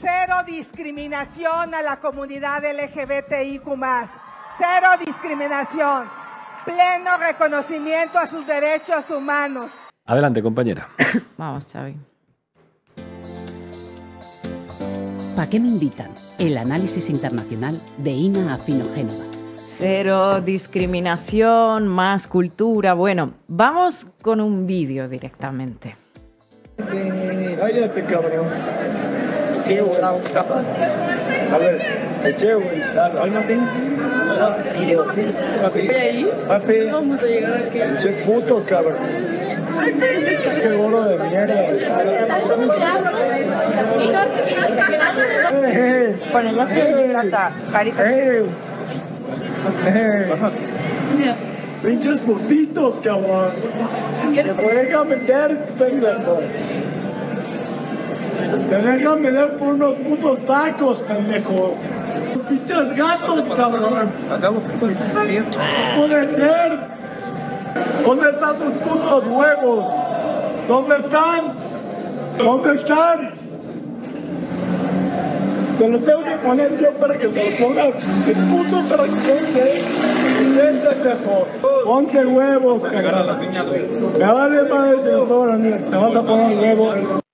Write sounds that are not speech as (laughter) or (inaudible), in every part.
Cero discriminación a la comunidad LGBTIQ. Cero discriminación. Pleno reconocimiento a sus derechos humanos. Adelante, compañera. (coughs) Vamos, Xavi. ¿Para qué me invitan? El análisis internacional de Ina Afinogénova. Cero discriminación, más cultura. Bueno, vamos con un vídeo directamente. Cállate, cabrón. ¿Qué, güey? A ver, ¿qué, güey? ¿Hay nothing? Papi. Papi. Vamos a llegar aquí. Che puto, cabrón. Che gordo de mierda. Con el carita. Pinches putitos, cabrón. Te dejan vender, pendejo. Te dejan vender por unos putos tacos, pendejos. Pinches gatos, cabrón. Puede ser. ¿Dónde están sus putos huevos? ¿Dónde están? ¿Dónde están? Se los tengo que poner yo para que se los pongan el puto transporte. Ven, pendejo. Ponte huevos, cabrón. Me vale madre, señor, te vas a poner huevos.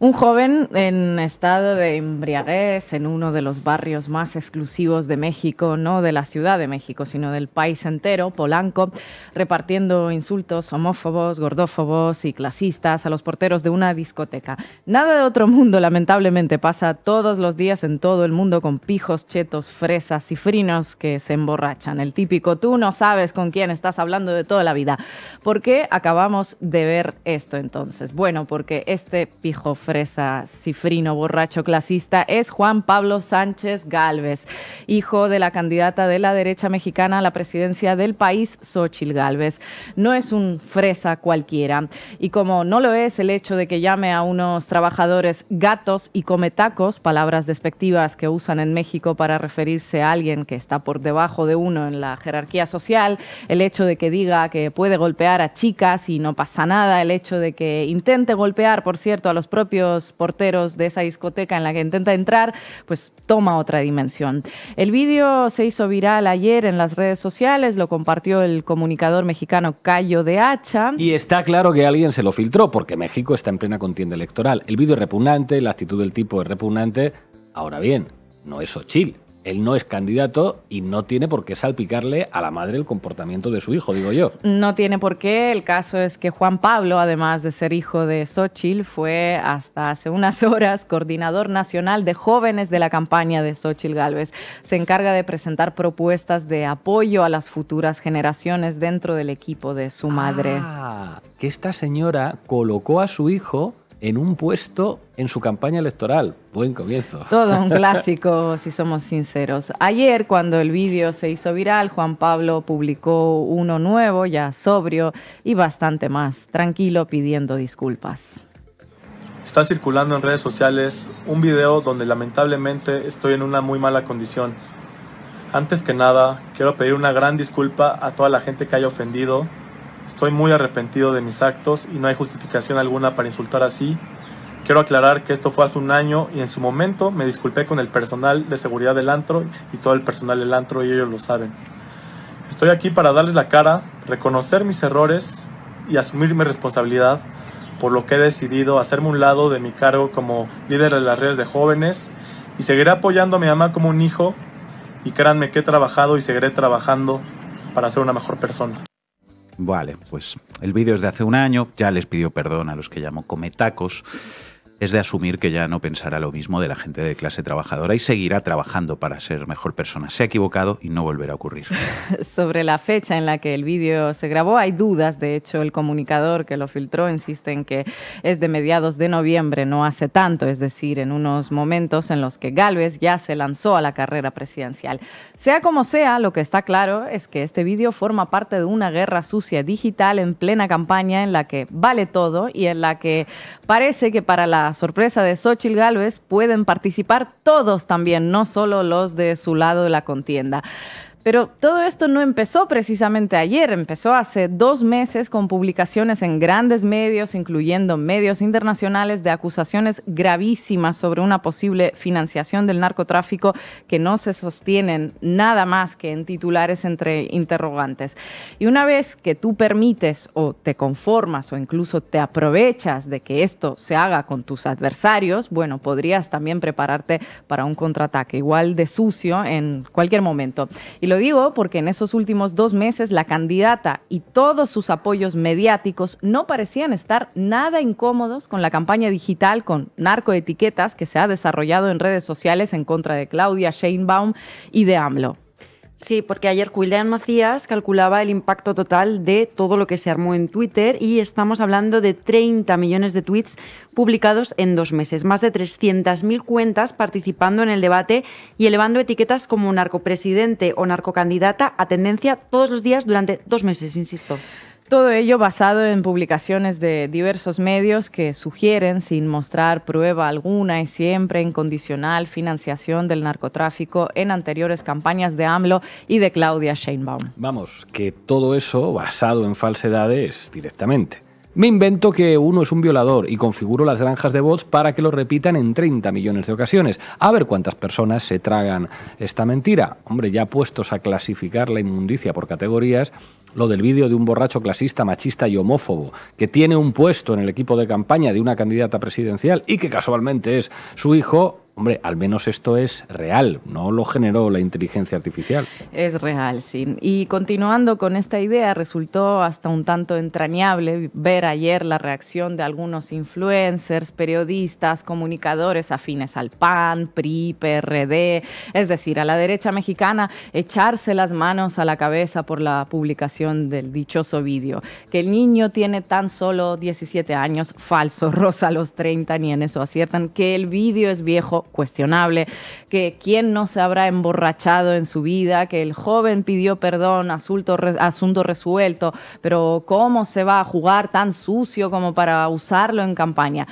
Un joven en estado de embriaguez en uno de los barrios más exclusivos de México, no de la Ciudad de México, sino del país entero, Polanco, repartiendo insultos homófobos, gordófobos y clasistas a los porteros de una discoteca. Nada de otro mundo, lamentablemente, pasa todos los días en todo el mundo con pijos, chetos, fresas y frinos que se emborrachan. El típico, tú no sabes con quién estás hablando de toda la vida. ¿Por qué acabamos de ver esto entonces? Bueno, porque este pijo fresa, cifrino, borracho, clasista, es Juan Pablo Sánchez Galvez, hijo de la candidata de la derecha mexicana a la presidencia del país, Xochil Galvez. No es un fresa cualquiera. Y como no lo es el hecho de que llame a unos trabajadores gatos y cometacos, palabras despectivas que usan en México para referirse a alguien que está por debajo de uno en la jerarquía social, el hecho de que diga que puede golpear a chicas y no pasa nada, el hecho de que intente golpear, por cierto, a los propios porteros de esa discoteca en la que intenta entrar, pues toma otra dimensión. El vídeo se hizo viral ayer en las redes sociales, lo compartió el comunicador mexicano Cayo de Hacha. Y está claro que alguien se lo filtró, porque México está en plena contienda electoral. El vídeo es repugnante, la actitud del tipo es repugnante. Ahora bien, no es Ochil. Él no es candidato y no tiene por qué salpicarle a la madre el comportamiento de su hijo, digo yo. No tiene por qué. El caso es que Juan Pablo, además de ser hijo de Xochitl, fue hasta hace unas horas coordinador nacional de jóvenes de la campaña de Xochitl Gálvez. Se encarga de presentar propuestas de apoyo a las futuras generaciones dentro del equipo de su madre. Ah, que esta señora colocó a su hijo en un puesto en su campaña electoral. Buen comienzo. Todo un (laughs) clásico, si somos sinceros. Ayer, cuando el vídeo se hizo viral, Juan Pablo publicó uno nuevo, ya sobrio y bastante más tranquilo, pidiendo disculpas. Está circulando en redes sociales un video donde lamentablemente estoy en una muy mala condición. Antes que nada, quiero pedir una gran disculpa a toda la gente que haya ofendido. Estoy muy arrepentido de mis actos y no hay justificación alguna para insultar así. Quiero aclarar que esto fue hace un año y en su momento me disculpé con el personal de seguridad del antro y todo el personal del antro y ellos lo saben. Estoy aquí para darles la cara, reconocer mis errores y asumir mi responsabilidad por lo que he decidido hacerme un lado de mi cargo como líder de las redes de jóvenes y seguiré apoyando a mi mamá como un hijo y créanme que he trabajado y seguiré trabajando para ser una mejor persona. Vale, pues el vídeo es de hace un año, ya les pidió perdón a los que llamo cometacos. Es de asumir que ya no pensará lo mismo de la gente de clase trabajadora y seguirá trabajando para ser mejor persona. Se ha equivocado y no volverá a ocurrir. (laughs) Sobre la fecha en la que el vídeo se grabó hay dudas. De hecho, el comunicador que lo filtró insiste en que es de mediados de noviembre, no hace tanto, es decir, en unos momentos en los que Galvez ya se lanzó a la carrera presidencial. Sea como sea, lo que está claro es que este vídeo forma parte de una guerra sucia digital en plena campaña en la que vale todo y en la que parece que para la sorpresa de Xochitl Gálvez pueden participar todos también, no solo los de su lado de la contienda. Pero todo esto no empezó precisamente ayer, empezó hace dos meses con publicaciones en grandes medios, incluyendo medios internacionales, de acusaciones gravísimas sobre una posible financiación del narcotráfico que no se sostienen nada más que en titulares entre interrogantes. Y una vez que tú permites o te conformas o incluso te aprovechas de que esto se haga con tus adversarios, bueno, podrías también prepararte para un contraataque igual de sucio en cualquier momento. Y lo digo porque en esos últimos dos meses la candidata y todos sus apoyos mediáticos no parecían estar nada incómodos con la campaña digital con narcoetiquetas que se ha desarrollado en redes sociales en contra de Claudia Sheinbaum y de AMLO. Sí, porque ayer Julián Macías calculaba el impacto total de todo lo que se armó en Twitter y estamos hablando de 30 millones de tweets publicados en dos meses, más de 300.000 cuentas participando en el debate y elevando etiquetas como narcopresidente o narcocandidata a tendencia todos los días durante dos meses, insisto. Todo ello basado en publicaciones de diversos medios que sugieren, sin mostrar prueba alguna y siempre incondicional, financiación del narcotráfico en anteriores campañas de AMLO y de Claudia Sheinbaum. Vamos, que todo eso basado en falsedades directamente. Me invento que uno es un violador y configuro las granjas de bots para que lo repitan en 30 millones de ocasiones. A ver cuántas personas se tragan esta mentira. Hombre, ya puestos a clasificar la inmundicia por categorías, lo del vídeo de un borracho clasista, machista y homófobo, que tiene un puesto en el equipo de campaña de una candidata presidencial y que casualmente es su hijo, Hombre, al menos esto es real, no lo generó la inteligencia artificial. Es real, sí. Y continuando con esta idea, resultó hasta un tanto entrañable ver ayer la reacción de algunos influencers, periodistas, comunicadores afines al PAN, PRI, PRD, es decir, a la derecha mexicana, echarse las manos a la cabeza por la publicación del dichoso vídeo. Que el niño tiene tan solo 17 años, falso, (laughs) rosa los 30, ni en eso aciertan, que el vídeo es viejo, cuestionable, que quién no se habrá emborrachado en su vida, que el joven pidió perdón, asunto, asunto resuelto, pero cómo se va a jugar tan sucio como para usarlo en campaña.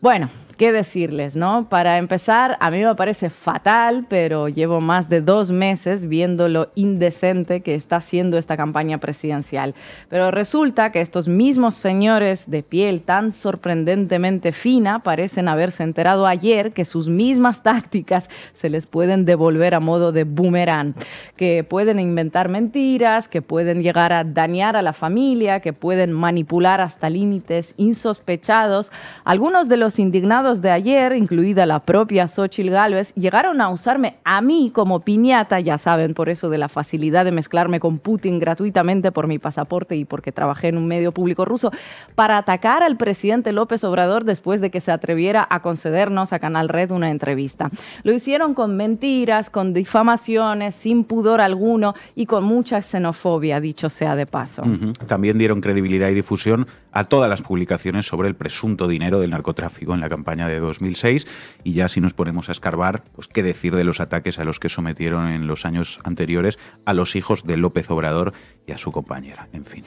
Bueno, ¿Qué decirles, no? Para empezar, a mí me parece fatal, pero llevo más de dos meses viendo lo indecente que está haciendo esta campaña presidencial. Pero resulta que estos mismos señores de piel tan sorprendentemente fina parecen haberse enterado ayer que sus mismas tácticas se les pueden devolver a modo de boomerang, que pueden inventar mentiras, que pueden llegar a dañar a la familia, que pueden manipular hasta límites insospechados. Algunos de los indignados de ayer, incluida la propia Xochil Gálvez, llegaron a usarme a mí como piñata, ya saben, por eso de la facilidad de mezclarme con Putin gratuitamente por mi pasaporte y porque trabajé en un medio público ruso, para atacar al presidente López Obrador después de que se atreviera a concedernos a Canal Red una entrevista. Lo hicieron con mentiras, con difamaciones, sin pudor alguno y con mucha xenofobia, dicho sea de paso. También dieron credibilidad y difusión a todas las publicaciones sobre el presunto dinero del narcotráfico en la campaña de 2006 y ya si nos ponemos a escarbar, pues qué decir de los ataques a los que sometieron en los años anteriores a los hijos de López Obrador y a su compañera, en fin.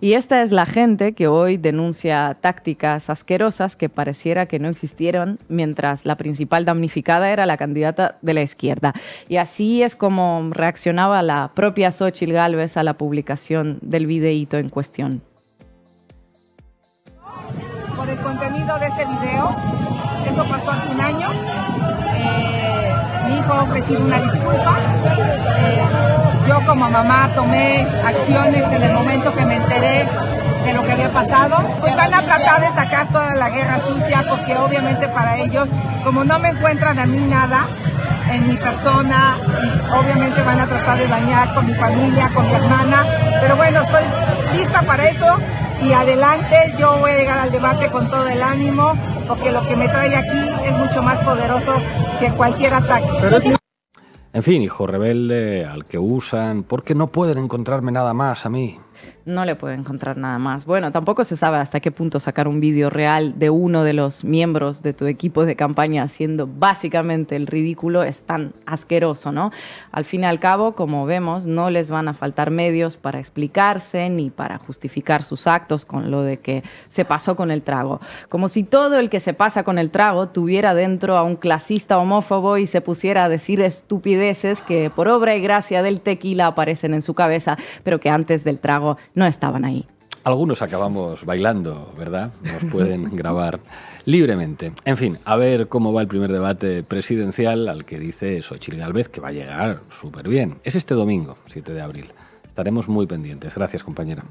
Y esta es la gente que hoy denuncia tácticas asquerosas que pareciera que no existieron mientras la principal damnificada era la candidata de la izquierda. Y así es como reaccionaba la propia Xochitl Gálvez a la publicación del videíto en cuestión por el contenido de ese video. Eh, mi hijo ha una disculpa. Eh, yo como mamá tomé acciones en el momento que me enteré de lo que había pasado. Pues van a tratar de sacar toda la guerra sucia porque obviamente para ellos, como no me encuentran a mí nada, en mi persona, obviamente van a tratar de dañar con mi familia, con mi hermana, pero bueno, estoy lista para eso y adelante yo voy a llegar al debate con todo el ánimo porque lo que me trae aquí es mucho más poderoso que cualquier ataque. En fin, hijo rebelde al que usan, porque no pueden encontrarme nada más a mí. No le puede encontrar nada más. Bueno, tampoco se sabe hasta qué punto sacar un vídeo real de uno de los miembros de tu equipo de campaña haciendo básicamente el ridículo es tan asqueroso, ¿no? Al fin y al cabo, como vemos, no les van a faltar medios para explicarse ni para justificar sus actos con lo de que se pasó con el trago. Como si todo el que se pasa con el trago tuviera dentro a un clasista homófobo y se pusiera a decir estupideces que por obra y gracia del tequila aparecen en su cabeza, pero que antes del trago no estaban ahí. Algunos acabamos bailando, ¿verdad? Nos pueden (laughs) grabar libremente. En fin, a ver cómo va el primer debate presidencial al que dice Xochitl Galvez que va a llegar súper bien. Es este domingo, 7 de abril. Estaremos muy pendientes. Gracias, compañera.